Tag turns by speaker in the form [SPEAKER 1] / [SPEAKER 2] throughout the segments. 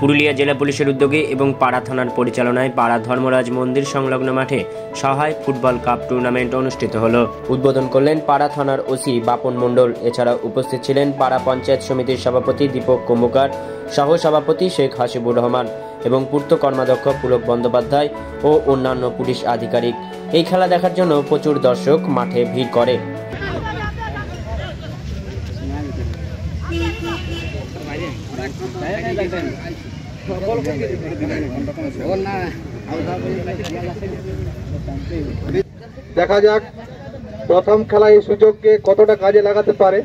[SPEAKER 1] পুরুলিয়া জেলা পুলিশের উদ্যোগে এবং পাড়া থানার পরিচালনায় পাড়া ধর্মরাজ মন্দির সংলগ্ন মাঠে সহায় ফুটবল কাপ টুর্নামেন্ট অনুষ্ঠিত হল। উদ্বোধন করলেন পাড়া থানার ওসি বাপন মণ্ডল। এছাড়া উপস্থিত ছিলেন পাড়া পঞ্চায়েত সমিতির সভাপতি দীপক কুম্ভকার সহ সভাপতি শেখ হাসিবুর রহমান এবং পূর্ত কর্মাধ্যক্ষ পুলক বন্দ্যোপাধ্যায় ও অন্যান্য পুলিশ আধিকারিক। এই খেলা দেখার জন্য প্রচুর দর্শক মাঠে ভিড় করে।
[SPEAKER 2] দেখা যাক প্রথম খেলায় এই সুযোগকে কতটা কাজে লাগাতে পারে।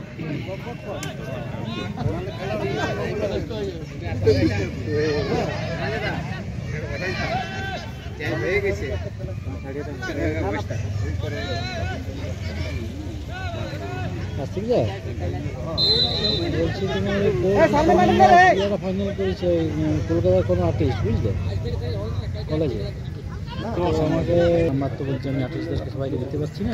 [SPEAKER 3] ঠিক বলছি তোমার ফাইনাল করেছে কলকাতার কোনো আর্টিস্ট বুঝলে? কলেজে। আমাকে আমার তো বলছি আমি আর্টিস্টদেরকে সবাইকে দিতে পারছি না।